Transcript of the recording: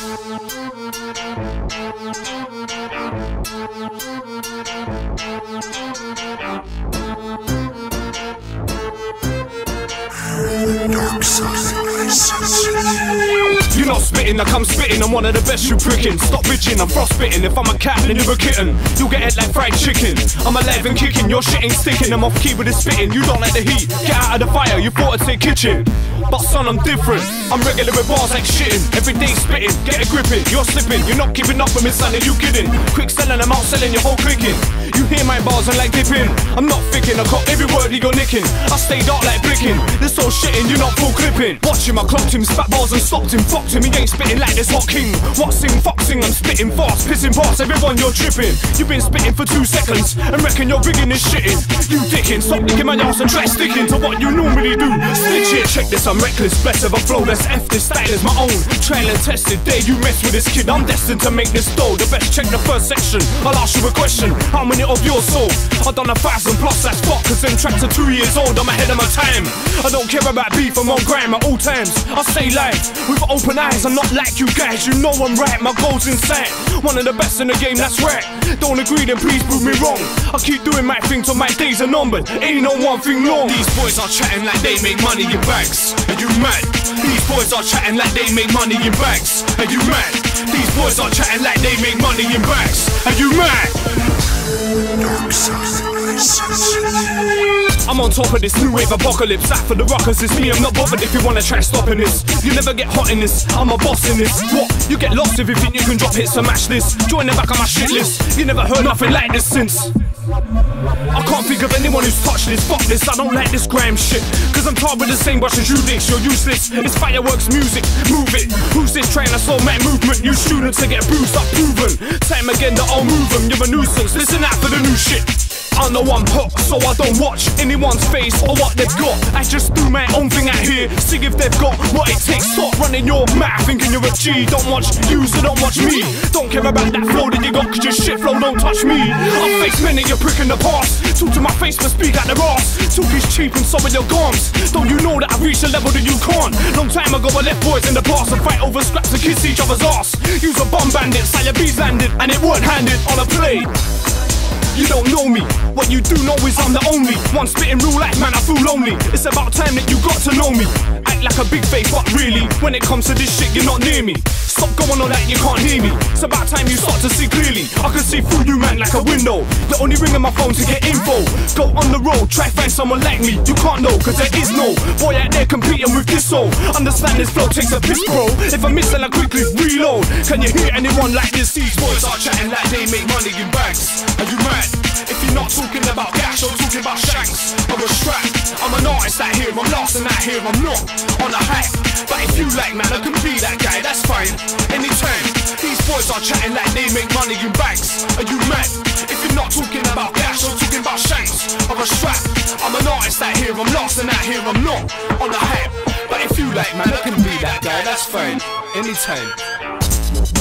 You're not spitting like I'm spitting, I'm one of the best you pricking. Stop bitching, I'm frostbitten. If I'm a cat, then you're a kitten. You'll get it like fried chicken. I'm alive and kicking, your shit ain't sticking. I'm off key with the spitting. You don't like the heat, get out of the fire, you thought I'd say kitchen. But son, I'm different. I'm regular with bars like shitting. Every day spitting, get a gripping. You're slipping, you're not keeping up with me, son. Are you kidding? Quick selling, I'm out selling your whole clicking. You hear my bars and like dipping. I'm not ficking, I caught every word you're nicking. I stay dark like blicking. This all shitting, you're not full clipping. Watch him, I clocked him, spat bars and stopped him, fucked him. He ain't spitting like this hot king. What's in foxing? I'm spitting fast, pissing past everyone you're tripping. You've been spitting for two seconds and reckon you're rigging this shitting. You dicking, stop nicking my ass and try sticking to what you normally do. Snitch it, check this, I'm reckless, blessed of a flow that's F this style is my own. Trial and tested, dare you mess with this kid? I'm destined to make this dough. The best check the first section. I'll ask you a question. How many of yours sold? I've done a thousand plus, that's fuck, cause them tracks are two years old. I'm ahead of my time. I don't care about beef, I'm on grime at all times. I stay live with open eyes, I'm not like you guys. You know I'm right, my goal's inside. One of the best in the game, that's right. Don't agree, then please prove me wrong. I keep doing my thing till my days are numbered. Ain't no one thing long. These boys are chatting like they make money in bags. Are you mad? These boys are chatting like they make money in bags. Are you mad? These boys are chatting like they make money in bags. Are you mad? I'm on top of this new wave apocalypse. Out for the rockers, it's me. I'm not bothered if you wanna try stopping this. You never get hot in this. I'm a boss in this. What? You get lost if you think you can drop hits and match this. Join the back of my shit list. You never heard nothing like this since. I can't think of anyone who's touched this. Fuck this, I don't like this gram shit. Cause I'm tired with the same brush as you dicks. You're useless. It's Fireworkz music. Move it. Who's this trying to slow my movement? You students to get bruised up, proven. Time again that I'll move them. You're a nuisance. Listen out for the new shit. I know I'm hot, so I don't watch anyone's face or what they've got. I just do my own thing out here, see if they've got what it takes. Stop running your mouth thinking you're a G. Don't watch you, so don't watch me. Don't care about that flow that you got, cause your shit flow don't touch me. I've faced many, you're pricking the past. Talk to my face, but speak out the ass. Talk is cheap and some of your gums. Don't you know that I've reached a level that you can't? Long time ago, I left boys in the past and fight over scraps and kiss each other's ass. Use a bomb bandit, Syer B's landed, and it weren't handed on a plate. You don't know me. What you do know is I'm the only one spitting real life, man. I feel lonely. It's about time that you got to know me. Act like a big face, but really, when it comes to this shit, you're not near me. Stop going on like you can't hear me. It's about time you start to see clearly. I can see through you, man, like a window. The only ring ringing my phone to get info. Go on the road, try find someone like me. You can't know, cause there is no boy out there competing with this soul. Understand this flow takes a piss, bro. If I miss, then I quickly reload. Can you hear anyone like this? These boys are chatting like they make money in banks. Are you mad? If you're not talking about cash, I'm talking about shanks. I'm a strap. I'm an artist out here. I'm lost and out here. I'm not on a hype. But if you like, man, I can be that guy. That's fine. Anytime. These boys are chatting like they make money in banks. Are you mad? If you're not talking about cash, I'm talking about shanks. I'm a strap. I'm an artist out here. I'm lost and out here. I'm not on a hype. But if you like, man, I can be that guy. That's fine. Anytime.